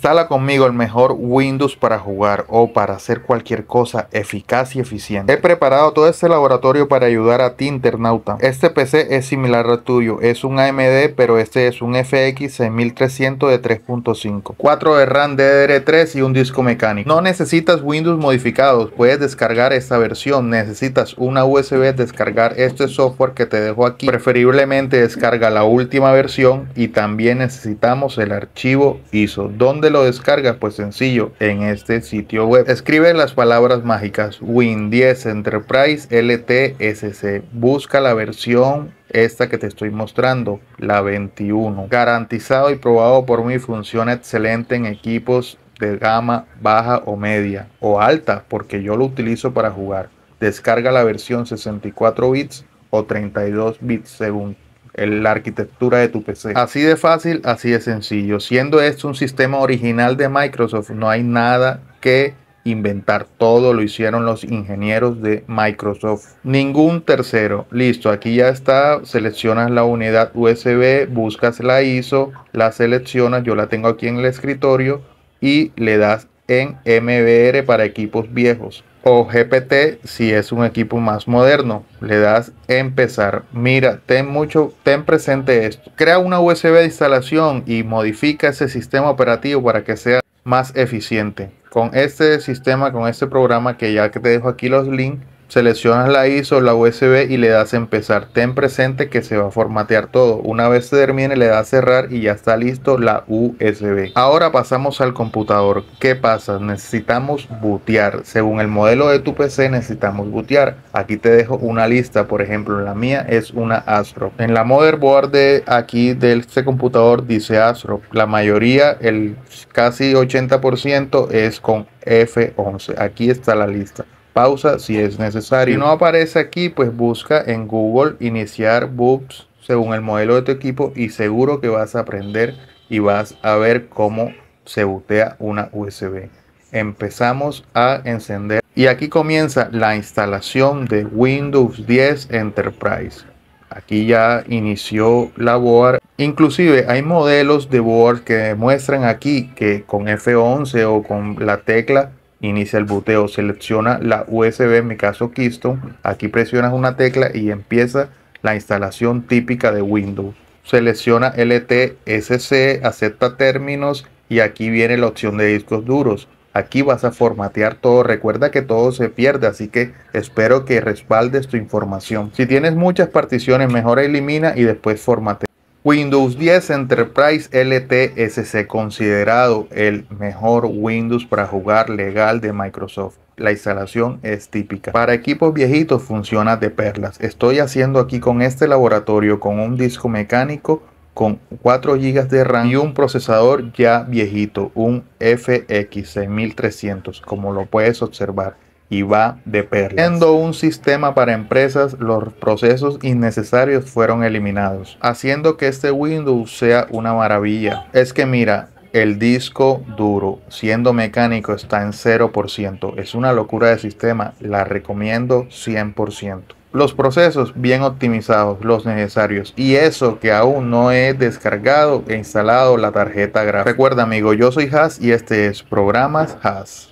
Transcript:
Instala conmigo el mejor Windows para jugar o para hacer cualquier cosa eficaz y eficiente. He preparado todo este laboratorio para ayudar a ti internauta. Este PC es similar al tuyo, es un AMD pero este es un FX 6300 de 3.5. 4 de RAM DDR3 y un disco mecánico. No necesitas Windows modificados, puedes descargar esta versión. Necesitas una USB, descargar este software que te dejo aquí. Preferiblemente descarga la última versión y también necesitamos el archivo ISO. ¿Dónde lo descargas? Pues sencillo, en este sitio web. Escribe las palabras mágicas Win 10 Enterprise LTSC. Busca la versión esta que te estoy mostrando, la 21. Garantizado y probado por mí, funciona excelente en equipos de gama baja o media o alta, porque yo lo utilizo para jugar. Descarga la versión 64 bits o 32 bits según la arquitectura de tu PC. Así de fácil, así de sencillo. Siendo esto un sistema original de Microsoft, no hay nada que inventar. Todo lo hicieron los ingenieros de Microsoft. Ningún tercero. Listo, aquí ya está. Seleccionas la unidad USB, buscas la ISO, la seleccionas. Yo la tengo aquí en el escritorio y le das en MBR para equipos viejos o GPT si es un equipo más moderno. Le das empezar. Mira, ten mucho, ten presente esto. Crea una USB de instalación y modifica ese sistema operativo para que sea más eficiente. Con este sistema, con este programa que ya te dejo aquí los links, seleccionas la ISO, la USB y le das empezar. Ten presente que se va a formatear todo. Una vez se termine le das cerrar y ya está listo la USB. Ahora pasamos al computador. ¿Qué pasa? Necesitamos bootear. Según el modelo de tu PC necesitamos bootear. Aquí te dejo una lista. Por ejemplo, la mía es una Astro. En la motherboard de aquí de este computador dice Astro. La mayoría, el casi 80% es con F11. Aquí está la lista pausa si es necesario. Si no aparece aquí, pues busca en Google iniciar boots según el modelo de tu equipo y seguro que vas a aprender y vas a ver cómo se bootea una USB. Empezamos a encender y aquí comienza la instalación de Windows 10 Enterprise. Aquí ya inició la board. Inclusive hay modelos de board que muestran aquí que con F11 o con la tecla inicia el boteo, selecciona la USB, en mi caso Keystone, aquí presionas una tecla y empieza la instalación típica de Windows. Selecciona LTSC, acepta términos y aquí viene la opción de discos duros. Aquí vas a formatear todo. Recuerda que todo se pierde, así que espero que respaldes tu información. Si tienes muchas particiones, mejor elimina y después formatea. Windows 10 Enterprise LTSC considerado el mejor Windows para jugar legal de Microsoft. La instalación es típica. Para equipos viejitos funciona de perlas. Estoy haciendo aquí con este laboratorio con un disco mecánico con 4 GB de RAM y un procesador ya viejito, un FX 6300 como lo puedes observar y va de perlas. Siendo un sistema para empresas, los procesos innecesarios fueron eliminados, haciendo que este Windows sea una maravilla. Es que mira, el disco duro, siendo mecánico, está en 0%. Es una locura de sistema, la recomiendo 100%. Los procesos bien optimizados, los necesarios. Y eso que aún no he descargado e instalado la tarjeta gráfica. Recuerda amigo, yo soy Has y este es Programas Has.